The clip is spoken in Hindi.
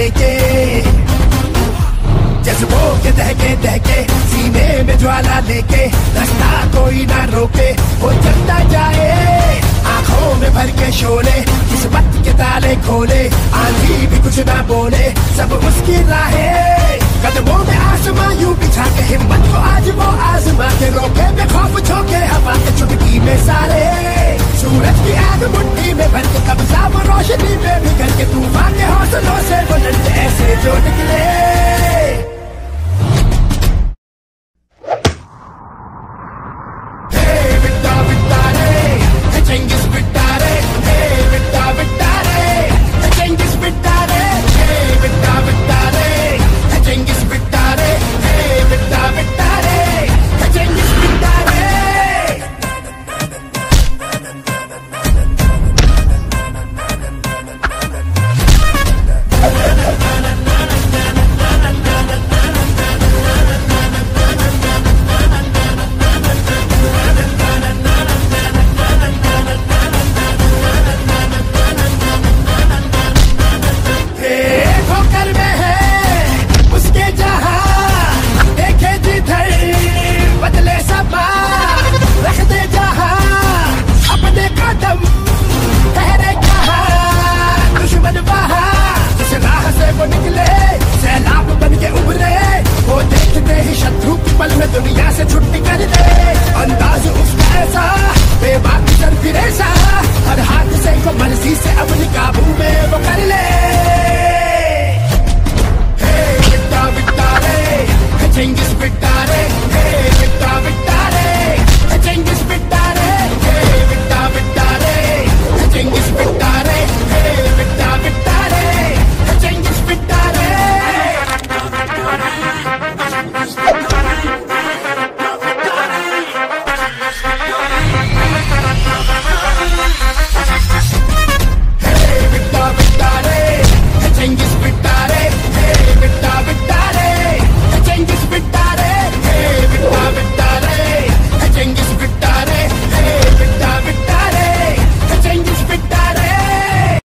लेके। जज्बों के दहके दहके, सीने में ज्वाला लेके, रास्ता कोई ना रोके, वो चलता जाए, आँखों में भर के शोले किस्मत के ताले खोले, आंधी भी कुछ ना बोले, सब उसकी राहे। कदमों में आसमां यूँ बिछा के, हिम्मत को आज वो आजमा के रोके, बेखौफ छोके हवा के चुटकी में सारे। सूरज की आग मुट्ठी